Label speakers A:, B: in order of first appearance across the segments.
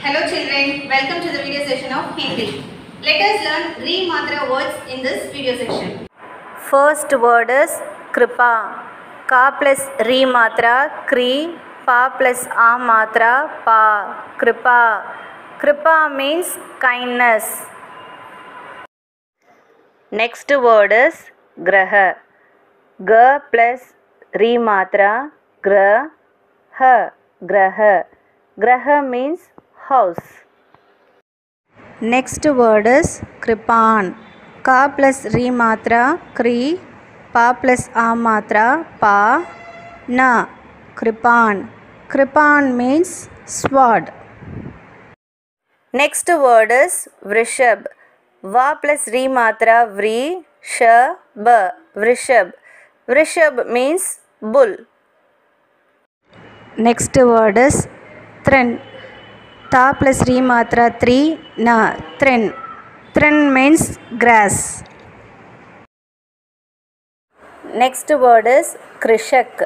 A: Hello children, welcome to the video session of Hindi. Let us learn Re Matra words in this video section.
B: First word is kripa. Ka plus re matra, kri. Pa plus a matra, pa. Kripa. Kripa means kindness. Next word is graha. G plus re matra, gra. Ha. Graha. Graha means house. Next word is kripan. Ka plus re matra, kri. Pa plus a matra, pa. Na. Kripan. Kripan means sword. Next word is vrishab. Va plus re matra, vri. Sh. B. Vrishab. Vrishab means bull. Next word is thren. ता plus री मात्रा त्री, न, त्रेन train mean grass next word is कृषक.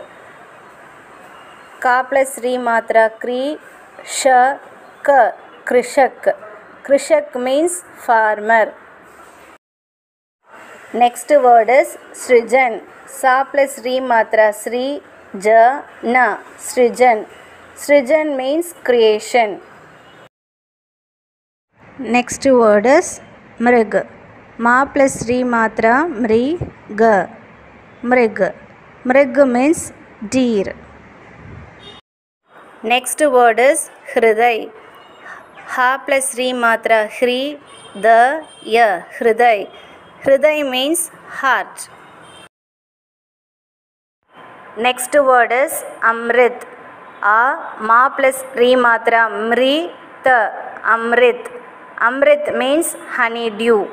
B: का plus री मात्रा क्री, श, क, कृषक. कृषक मीन्स फार्मर नेक्स्ट वर्ड इस सृजन. सा प्लस री मात्रा श्री, ज, न, सृजन. सृजन means creation next word is మృగ్ మా ప్లస్ రీ మాత్ర మ్రీ గ మృగ్ మృగ్ means deer next word is Hriday హా ప్లస్ రీ మాత్ర హ్రీ ద య హృదయ్ Hriday means heart next word is Amrit ఆ మా ప్లస్ రీ మాత్ర మ్రీ త Amrit Amrit means honey dew.